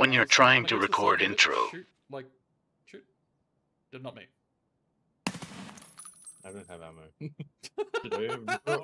When you're trying to record intro. Shoot, like, shoot. Did not me. I don't have ammo. I have-